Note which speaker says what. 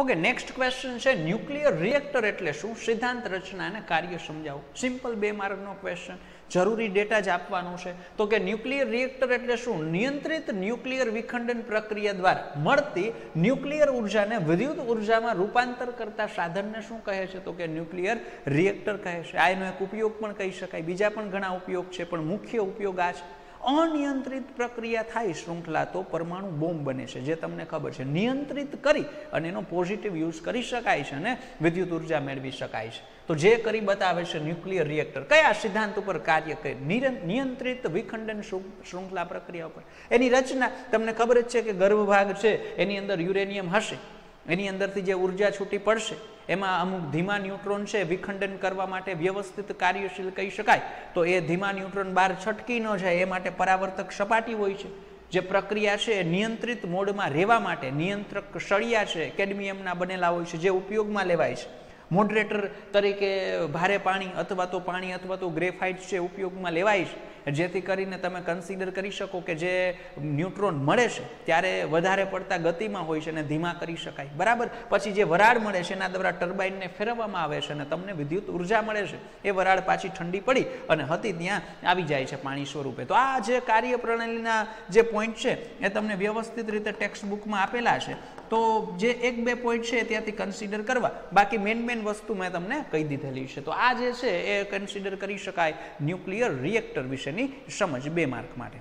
Speaker 1: Okay next question છે nuclear reactor એટલે શું? સિદ્ધાંત રચના અને કાર્ય સમજાવો. સિમ્પલ બે માર્કનો ક્વેશ્ચન જરૂરી ડેટા જ આપવાનું છે. તો કે ન્યુક્લિયર રિએક્ટર એટલે શું? નિયંત્રિત ન્યુક્લિયર વિખંડન પ્રક્રિયા દ્વારા મળતી ન્યુક્લિયર ઉર્જાને વિદ્યુત ઉર્જામાં રૂપાંતર કરતા સાધનને શું કહે છે? તો કે ન્યુક્લિયર રિએક્ટર કહે છે. આ એનો એક ઉપયોગ પણ કહી શકાય. બીજા પણ ઘણા ઉપયોગ છે, પણ મુખ્ય ઉપયોગ આ છે. અનિયંત્રિત પ્રક્રિયા થાય શૃંખલા, તો પરમાણુ બોમ્બ બને છે, જે તમને ખબર છે. નિયંત્રિત કરી અને એનો પોઝિટિવ યુઝ કરી શકાય છે અને વિદ્યુત ઊર્જા મેળવી શકાય છે. તો જે કરી બતાવે છે ન્યુક્લિયર રિએક્ટર કયા સિદ્ધાંત ઉપર કાર્ય કરે? નિયંત્રિત વિખંડન શૃંખલા પ્રક્રિયા ઉપર. એની રચના તમને ખબર જ છે કે ગર્ભભાગ છે, એની અંદર યુરેનિયમ હશે. એની અંદરથી જે ઊર્જા છૂટી પડશે એમાં અમુક ધીમા ન્યુટ્રોન છે, વિખંડન કરવા માટે વ્યવસ્થિત કાર્યશીલ કહી શકાય. તો એ ધીમા ન્યુટ્રોન બહાર છટકી ન જાય, એ માટે પરાવર્તક સપાટી હોય છે. જે પ્રક્રિયા છે, નિયંત્રિત મોડમાં રહેવા માટે નિયંત્રક સળિયા છે, કેડમિયમના બનેલા હોય છે, જે ઉપયોગમાં લેવાય છે. મોડરેટર તરીકે ભારે પાણી અથવા તો પાણી અથવા તો ગ્રેફાઇટ છે, ઉપયોગમાં લેવાય છે. જેથી કરીને તમે કન્સિડર કરી શકો કે જે ન્યુટ્રોન મળે છે, ત્યારે વધારે પડતા ગતિમાં હોય છે અને ધીમા કરી શકાય. બરાબર? પછી જે વરાળ મળે છે, એના દ્વારા ટર્બાઇનને ફેરવવામાં આવે છે અને તમને વિદ્યુત ઊર્જા મળે છે. એ વરાળ પાછી ઠંડી પડી અને હતી ત્યાં આવી જાય છે પાણી સ્વરૂપે. તો આ જે કાર્ય પ્રણાલીના જે પોઈન્ટ છે, એ તમને વ્યવસ્થિત રીતે ટેક્સ્ટ બુકમાં આપેલા છે. તો જે એક બે પોઈન્ટ છે ત્યાંથી કન્સિડર કરવા. બાકી મેન મેન વસ્તુ મેં તમને કહી દીધેલી છે. તો આ જે છે એ કન્સિડર કરી શકાય ન્યુક્લિયર રિએક્ટર વિશેની સમજ બે માર્ક માટે.